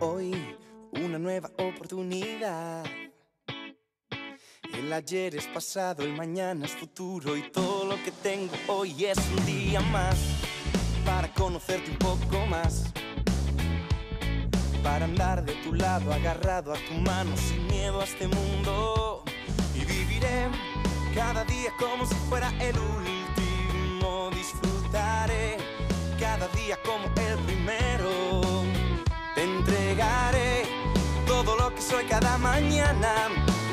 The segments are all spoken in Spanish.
Hoy una nueva oportunidad. El ayer es pasado, el mañana es futuro y todo lo que tengo hoy es un día más para conocerte un poco más. Para andar de tu lado agarrado a tu mano sin miedo a este mundo y viviré cada día como si fuera el último. Disfrutaré cada día como el primero. Cada mañana.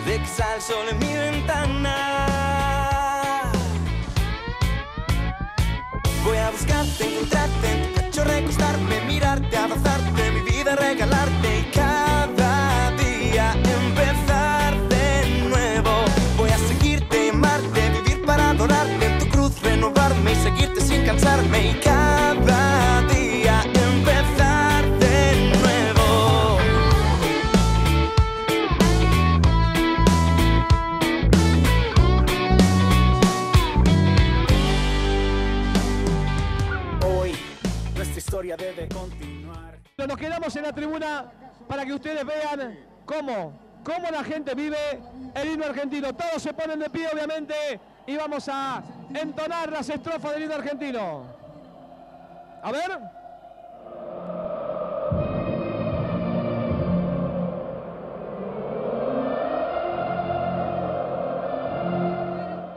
De el sol en mi ventana. Voy a buscarte, encontrarte historia debe continuar. Nos quedamos en la tribuna para que ustedes vean cómo, cómo la gente vive el himno argentino. Todos se ponen de pie, obviamente, y vamos a entonar las estrofas del himno argentino. A ver.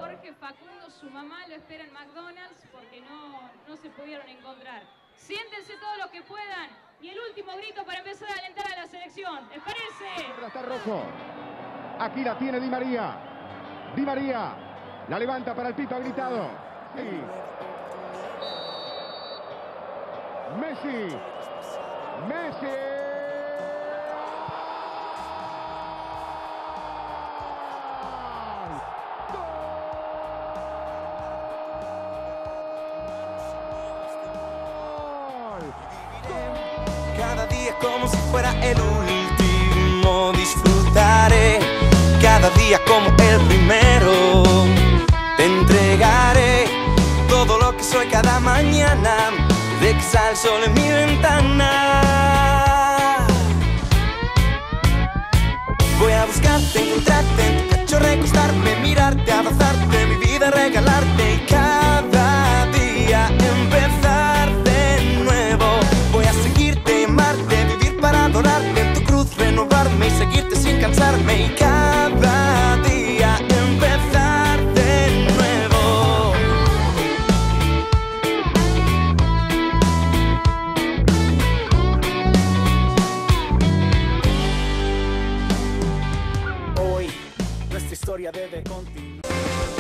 Jorge Facundo, su mamá lo espera en McDonald's porque no, no se pudieron encontrar. Siéntense todos los que puedan y el último grito para empezar a alentar a la selección. ¿Les parece? Rojo. Aquí la tiene Di María. Di María. La levanta para el Pito, ha gritado. Sí. Messi. Messi. Cada día como si fuera el último. Disfrutaré cada día como el primero. Te entregaré todo lo que soy cada mañana. De que sale el en mi ventana. debe continuar.